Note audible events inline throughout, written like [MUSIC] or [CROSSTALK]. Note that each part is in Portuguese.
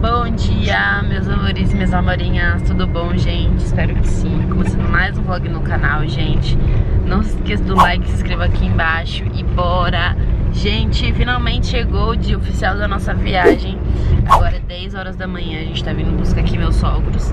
Bom dia, meus amores e minhas amorinhas, tudo bom, gente? Espero que sim. Começando mais um vlog no canal, gente. Não se esqueça do like, se inscreva aqui embaixo e bora! Gente, finalmente chegou o dia oficial da nossa viagem. Agora é 10 horas da manhã, a gente tá vindo buscar aqui meus sogros.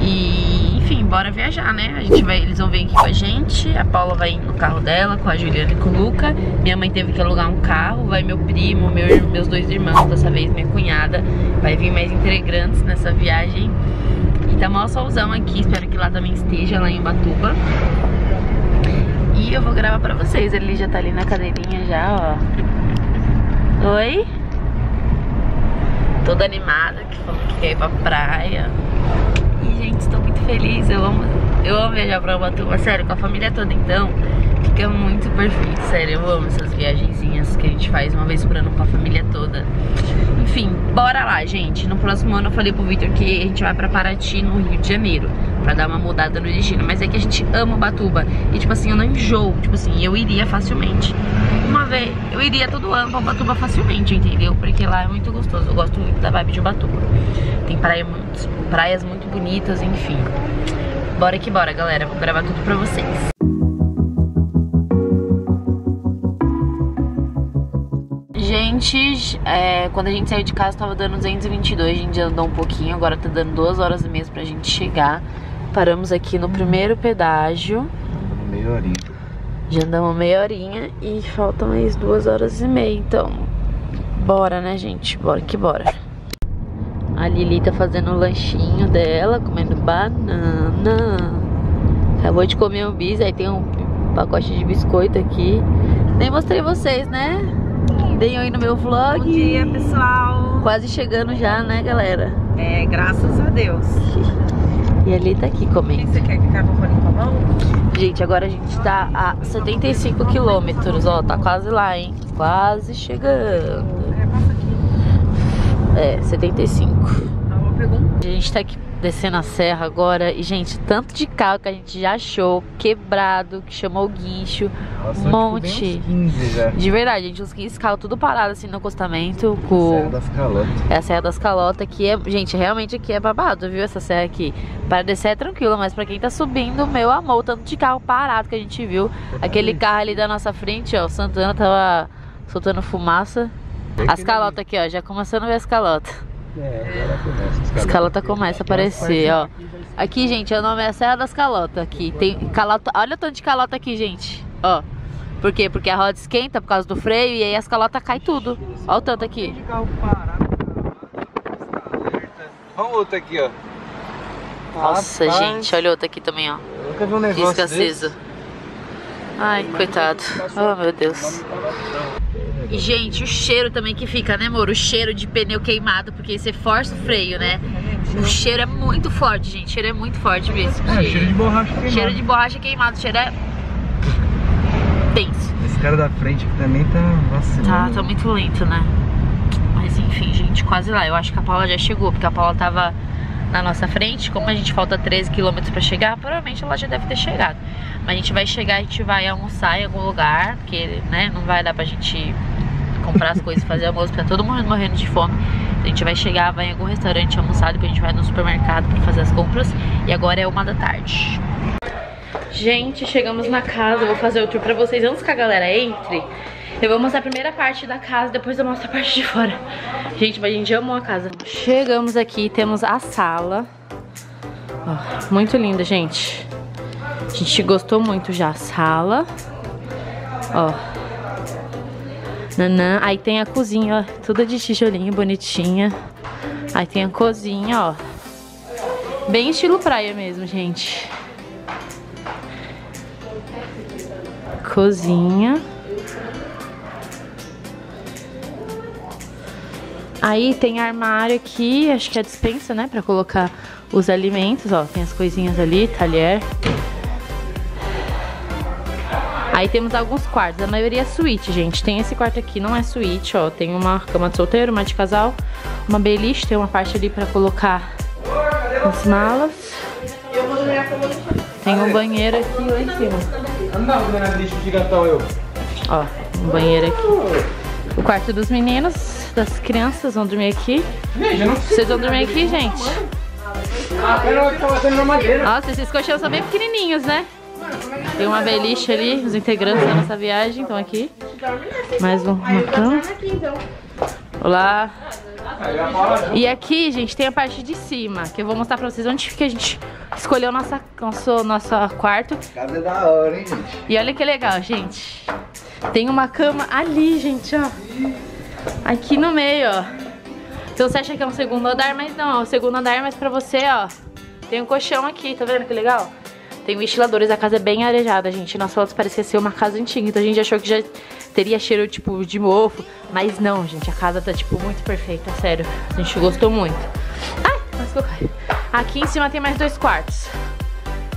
E, enfim, bora viajar, né? A gente vai, eles vão vir aqui com a gente. A Paula vai no carro dela, com a Juliana e com o Luca. Minha mãe teve que alugar um carro. Vai meu primo, meu, meus dois irmãos, dessa vez minha cunhada. Vai vir mais integrantes nessa viagem. E tá mó solzão aqui, espero que lá também esteja, lá em Ubatuba. Eu vou gravar pra vocês. Ele já tá ali na cadeirinha já, ó. Oi? Toda animada, que falou que quer ir pra praia. E, gente, estou muito feliz. Eu amo, eu amo viajar pra Ubatuba. Sério, com a família toda, então, fica muito perfeito. Sério, eu amo essas viagenzinhas que a gente faz uma vez por ano com a família toda. Enfim, bora lá, gente. No próximo ano eu falei pro Victor que a gente vai pra Paraty, no Rio de Janeiro. Pra dar uma mudada no destino. Mas é que a gente ama Ubatuba. E, tipo assim, eu não enjoo. Tipo assim, eu iria facilmente. Uma vez, eu iria todo ano pra Ubatuba facilmente, entendeu? Porque lá é muito gostoso. Eu gosto muito da vibe de Ubatuba. Tem praia, praias muito bonitas, enfim. Bora que bora, galera. Vou gravar tudo pra vocês. Gente, é, quando a gente saiu de casa tava dando 222, a gente andou um pouquinho, agora tá dando duas horas e meia pra gente chegar. Paramos aqui no primeiro pedágio. Meia horinha. Já andamos meia horinha e faltam mais duas horas e meia, então bora né gente, bora que bora. A Lili tá fazendo o lanchinho dela, comendo banana. Acabou de comer um bis, aí tem um pacote de biscoito aqui. Nem mostrei vocês, né? Deem aí no meu vlog. Bom dia, pessoal. Quase chegando já, né, galera? É, graças a Deus. [LAUGHS] E ali tá aqui comendo. você quer que com a mão? Gente, agora a gente tá a 75 quilômetros, ó. Tá quase lá, hein? Quase chegando. É, passa aqui. É, 75. A Alma pegou um. A gente tá aqui descendo a serra agora e, gente, tanto de carro que a gente já achou, quebrado, que chamou o guincho, Nossa, um tipo, monte. uns 15 já. De verdade, gente, uns 15 carros tudo parado assim no acostamento com Serra das Calotas. é a Serra das Calotas, que é, gente, realmente aqui é babado, viu? Essa serra aqui. Para descer é tranquilo, mas pra quem tá subindo, meu amor, tanto de carro parado que a gente viu. Aquele carro ali da nossa frente, ó, o Santana tava soltando fumaça. As calotas aqui, ó, já começando a ver as calotas. É, agora começa. As calotas começam a aparecer, ó. Aqui, gente, o nome é Serra das Calotas. Aqui tem calota. Olha o tanto de calota aqui, gente. Ó. Por quê? Porque a roda esquenta por causa do freio e aí as calotas caem tudo. Olha o tanto aqui. Olha outro aqui, ó. Nossa, Rapaz, gente, olha outro aqui também, ó. Nunca vi um negócio acesa. Ai, coitado. Oh, meu Deus. E, gente, o cheiro também que fica, né, amor? O cheiro de pneu queimado, porque você força o freio, né? O cheiro é muito forte, gente. O cheiro é muito forte mesmo. É, cheiro de borracha queimada. Cheiro de borracha queimado. O cheiro é tenso. Esse cara da frente aqui também tá vacilando. Tá, tá muito lento, né? Mas enfim, gente, quase lá. Eu acho que a Paula já chegou, porque a Paula tava na nossa frente. Como a gente falta 13 km pra chegar, provavelmente ela já deve ter chegado. A gente vai chegar, a gente vai almoçar em algum lugar, porque, né, não vai dar pra gente comprar as coisas fazer almoço, porque tá todo mundo morrendo de fome. A gente vai chegar, vai em algum restaurante almoçar, depois a gente vai no supermercado pra fazer as compras. E agora é uma da tarde. Gente, chegamos na casa, vou fazer o tour pra vocês antes que a galera entre. Eu vou mostrar a primeira parte da casa, depois eu mostro a parte de fora. Gente, mas a gente amou a casa. Chegamos aqui, temos a sala. Ó, muito linda, gente. A gente gostou muito já. Sala. Ó. Nanã. Aí tem a cozinha, ó. Tudo de tijolinho, bonitinha. Aí tem a cozinha, ó. Bem estilo praia mesmo, gente. Cozinha. Aí tem armário aqui, acho que é dispensa, né? Pra colocar os alimentos, ó. Tem as coisinhas ali, talher. Aí temos alguns quartos, a maioria é suíte, gente. Tem esse quarto aqui, não é suíte, ó. Tem uma cama de solteiro, uma de casal, uma beliche, tem uma parte ali pra colocar as malas. Tem um banheiro aqui lá em cima. Ó, um banheiro aqui. O quarto dos meninos. das crianças vão dormir aqui. Vocês vão dormir aqui, gente? Ah, pera, eu na madeira. Nossa, esses colchões são bem pequenininhos, né? Tem uma beliche ali, os integrantes da nossa viagem estão aqui. Mais um, cama. Olá. E aqui, gente, tem a parte de cima, que eu vou mostrar pra vocês onde que a gente escolheu nossa, nosso, nosso quarto. Casa é da hora, hein, gente? E olha que legal, gente. Tem uma cama ali, gente, ó. Aqui no meio, ó. Então você acha que é um segundo andar, mas não, é o segundo andar, mas pra você, ó. Tem um colchão aqui, tá vendo que legal? Tem ventiladores, a casa é bem arejada, gente. Nas fotos parecia ser uma casa antiga, então a gente achou que já teria cheiro, tipo, de mofo. Mas não, gente, a casa tá, tipo, muito perfeita, sério. A gente gostou muito. Ai, quase que eu caio. Aqui em cima tem mais dois quartos.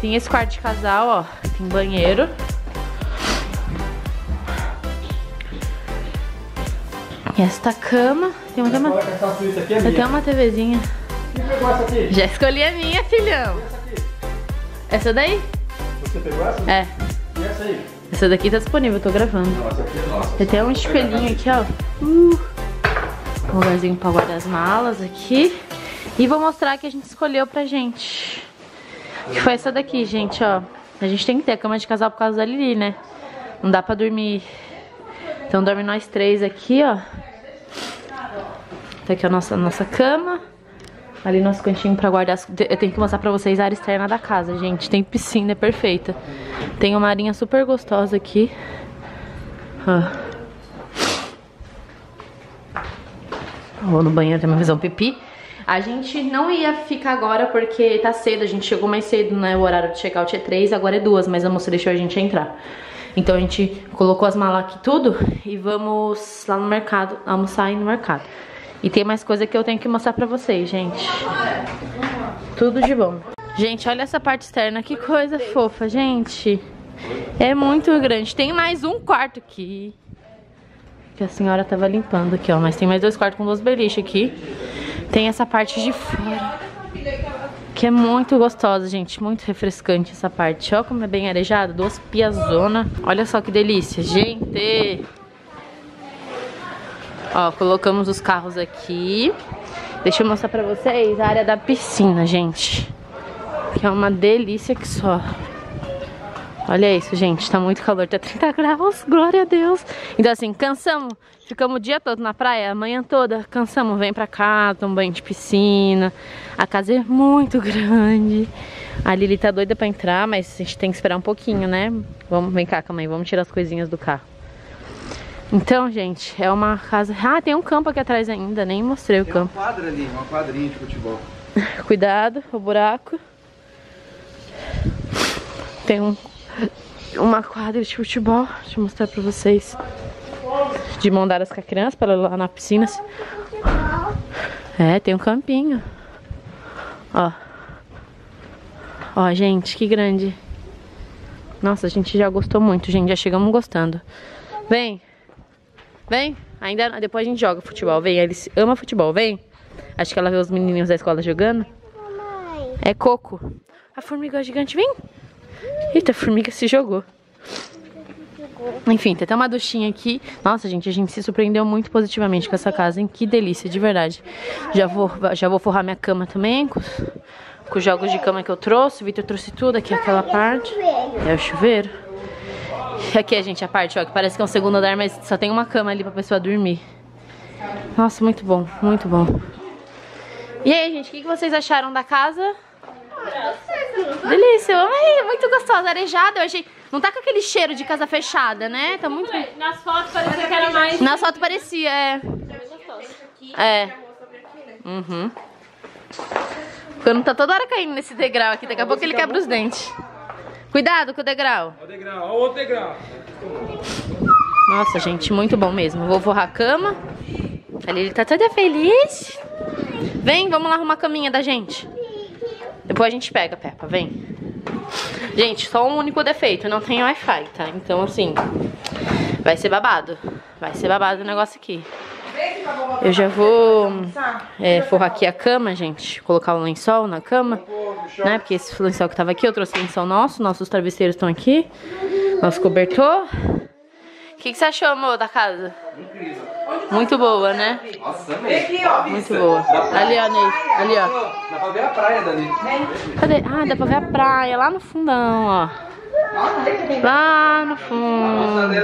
Tem esse quarto de casal, ó. Tem banheiro. E esta cama. Tem uma cama. É Tem até uma TVzinha. Já escolhi a minha, filhão. Essa daí? Você pegou essa? É. E essa aí? Essa daqui tá disponível, eu tô gravando. Aqui é nossa. Tem até um espelhinho aqui, ó. Uh. Um lugarzinho pra guardar as malas aqui. E vou mostrar que a gente escolheu pra gente. Que foi essa daqui, gente, ó. A gente tem que ter a cama de casal por causa da Lili, né? Não dá pra dormir. Então dorme nós três aqui, ó. Tá aqui a nossa, nossa cama. Ali nosso cantinho pra guardar as... Eu tenho que mostrar pra vocês a área externa da casa, gente. Tem piscina, é perfeita. Tem uma arinha super gostosa aqui. Ó. Vou no banheiro também fazer um pipi. A gente não ia ficar agora porque tá cedo, a gente chegou mais cedo, né? O horário de check-out é 3, agora é 2, mas a moça deixou a gente entrar. Então a gente colocou as malas aqui tudo e vamos lá no mercado, almoçar aí no mercado. E tem mais coisa que eu tenho que mostrar pra vocês, gente. Tudo de bom. Gente, olha essa parte externa, que coisa fofa, gente. É muito grande. Tem mais um quarto aqui. Que a senhora tava limpando aqui, ó. Mas tem mais dois quartos com duas beliches aqui. Tem essa parte de fora. Que é muito gostosa, gente. Muito refrescante essa parte. Ó como é bem arejado. Duas piazona. Olha só que delícia, gente. Ó, colocamos os carros aqui. Deixa eu mostrar pra vocês a área da piscina, gente. Que é uma delícia que só. Olha isso, gente. Tá muito calor. Tá 30 graus. Glória a Deus. Então, assim, cansamos. Ficamos o dia todo na praia, a manhã toda. Cansamos. Vem pra cá, toma um banho de piscina. A casa é muito [LAUGHS] grande. A Lili tá doida pra entrar, mas a gente tem que esperar um pouquinho, né? Vamos, vem cá, calma aí. Vamos tirar as coisinhas do carro. Então, gente, é uma casa... Ah, tem um campo aqui atrás ainda. Nem mostrei o Tem uma campo. quadra ali, uma quadrinha de futebol. [LAUGHS] Cuidado, o buraco. Tem um, uma quadra de futebol. Deixa eu mostrar pra vocês. De mão dadas com a criança, para lá na piscina. É, tem um campinho. Ó. Ó, gente, que grande. Nossa, a gente já gostou muito, gente. Já chegamos gostando. Vem. Vem. Ainda depois a gente joga futebol. Vem, eles ama futebol. Vem. Acho que ela vê os menininhos da escola jogando. É coco. A formiga gigante, vem. Eita, a formiga se jogou. Enfim, tem até uma duchinha aqui. Nossa, gente, a gente se surpreendeu muito positivamente com essa casa, hein? Que delícia, de verdade. Já vou, já vou forrar minha cama também com, com os jogos de cama que eu trouxe. O Vitor trouxe tudo aqui, aquela parte. É o chuveiro. [LAUGHS] Aqui, gente, a parte, ó, que parece que é um segundo andar, mas só tem uma cama ali pra pessoa dormir. Nossa, muito bom, muito bom. E aí, gente, o que que vocês acharam da casa? Delícia, eu amei, muito gostosa, arejada, eu achei... Não tá com aquele cheiro de casa fechada, né? Tá muito... Nas fotos parecia que era mais. Na foto parecia, é... É. Uhum. Quando tá toda hora caindo nesse degrau aqui, daqui a pouco ele quebra os dentes. Cuidado com o degrau. Olha o degrau, olha o outro degrau. Nossa, gente, muito bom mesmo. Vou forrar a cama. Ali ele tá toda feliz. Vem, vamos lá arrumar a caminha da gente. Depois a gente pega, Peppa, vem. Gente, só um único defeito, não tem Wi-Fi, tá? Então, assim, vai ser babado. Vai ser babado o negócio aqui. Eu já vou é, forrar aqui a cama, gente. Colocar o lençol na cama, né? Porque esse lençol que tava aqui, eu trouxe lençol nosso. Nossos travesseiros estão aqui. Nosso cobertor. O que, que você achou, amor, da casa? Muito boa, né? Nossa, velho. Muito boa. Ali, ó, Ney. Ali, ó. Dá pra ver a praia dali. Cadê? Ah, dá pra ver a praia lá no fundão, ó. Lá no fundo.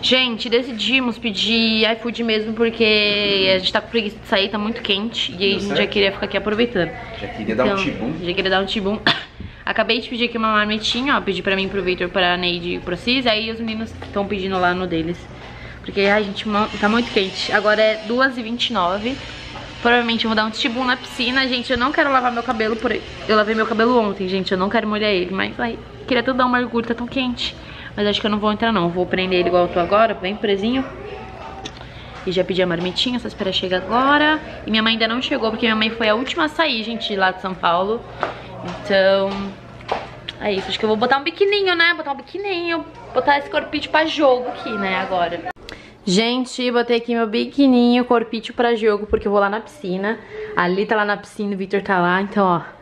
Gente, decidimos pedir iFood mesmo porque a gente tá com preguiça de sair, tá muito quente. E aí a gente já queria ficar aqui aproveitando. Já queria dar um Então, tibum. Já queria dar um tibum. [COUGHS] Acabei de pedir aqui uma marmitinha, ó. Pedi pra mim, pro Victor, pra Neide e pro Cis. Aí os meninos estão pedindo lá no deles. Porque, ai, gente, tá muito quente. Agora é 2h29. Provavelmente eu vou dar um tibum na piscina. Gente, eu não quero lavar meu cabelo por aí. Eu lavei meu cabelo ontem, gente. Eu não quero molhar ele. Mas, ai, queria tanto dar um mergulho, tá tão quente. Mas acho que eu não vou entrar, não. Vou prender ele igual eu tô agora, bem presinho. E já pedi a marmitinha, só esperar chegar agora. E minha mãe ainda não chegou, porque minha mãe foi a última a sair, gente, lá de São Paulo. Então, é isso. Acho que eu vou botar um biquininho, né? Botar um biquininho, botar esse corpite pra jogo aqui, né, agora. Gente, botei aqui meu biquininho, corpite pra jogo, porque eu vou lá na piscina. Ali tá lá na piscina, o Victor tá lá, então, ó.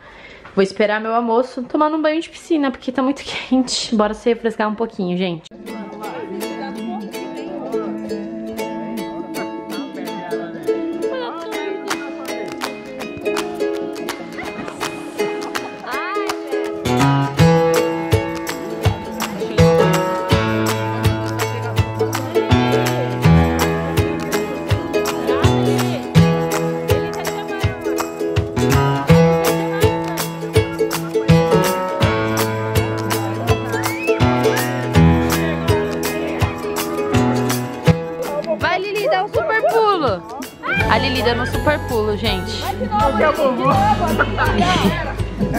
Vou esperar meu almoço tomando um banho de piscina, porque tá muito [LAUGHS] quente. Bora se refrescar um pouquinho, gente.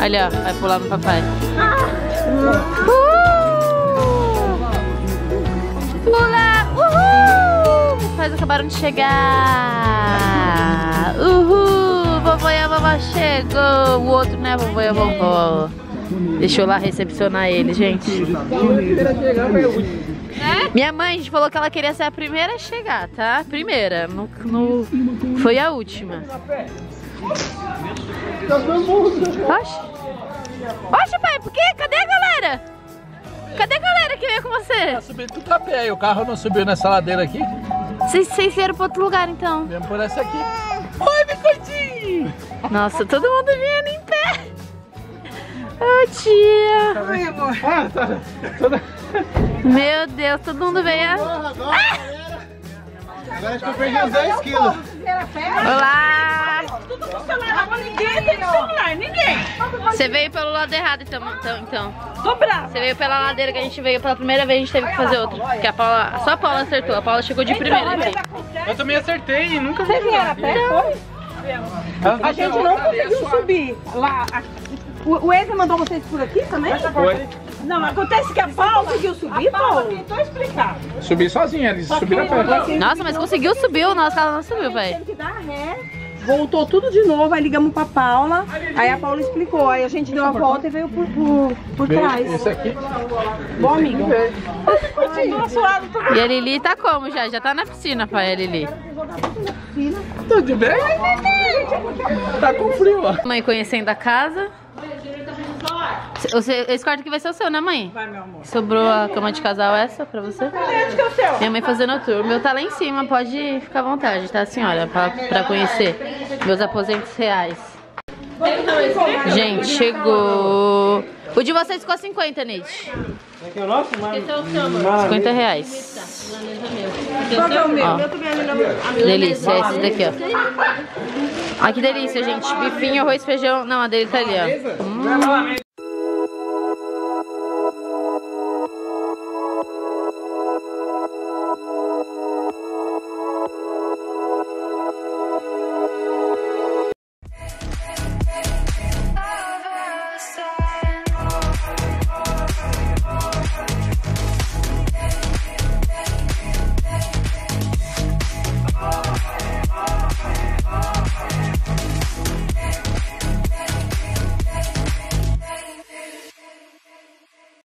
Olha, ó, vai pular no papai. Uh! Pula! Uhul! Pais acabaram de chegar. Uhul! Vovô e a vovó chegou. O outro, né, vovô e a vovó. Deixa eu lá recepcionar ele, gente. Minha mãe falou que ela queria ser a primeira a chegar, tá? Primeira. No, no- Foi a última. Oxe. Oxe, pai, por quê? Cadê a galera? Cadê a galera que veio com você? Subiu tudo a pé, e o carro não subiu nessa ladeira aqui, Vocês, vocês vieram pra outro lugar, então. mesmo por essa aqui. Oi, biscoitinho! Nossa, todo mundo vindo em pé. Ô, tia. Ah, tá. Toda... Meu Deus, todo mundo veio. Agora acho que eu perdi uns 10 quilos. Olá. Ninguém tem celular, ninguém. Você veio pelo lado errado, então. então, então. Tô brava. Você veio pela ladeira que a gente veio pela primeira vez, a gente teve que fazer outra. Porque a Paula, só a Paula acertou. A Paula chegou de primeira. gente. Eu também acertei e nunca vi. Vocês vieram a pé, foi? A gente não conseguiu subir lá. O, o Eza mandou vocês por aqui também? Foi. Não, acontece que a Paula conseguiu subir, Paulo. Tentou explicar. Subi sozinha, eles subiram a pé. Nossa, mas conseguiu subir, o nosso carro não subiu, velho. Teve que dar ré. Voltou tudo de novo, aí ligamos pra Paula. Aí a Paula explicou. Aí a gente deu a volta e veio por, por, por trás. Esse aqui. Bom, amigo. E a Lili tá como já? Já tá na piscina, pai, a Lili. Tudo bem? Tá com frio, ó. Mãe conhecendo a casa. Você, esse quarto aqui vai ser o seu, né, mãe? Vai, meu amor. Sobrou a cama de casal essa pra você? Onde que é o seu? Minha mãe fazendo o tour. O meu tá lá em cima, pode ficar à vontade, tá, senhora? Pra, pra conhecer meus aposentos reais. Gente, chegou. O de vocês ficou 50, Nate. Aqui é o nosso? Esse é o seu, amor. 50 reais. Qual é o meu? Ó. O meu também é a minha- Delícia, é esse daqui, ó. Ai, que delícia, gente. Bifinho, arroz, feijão. Não, a dele tá ali, ó. Hum.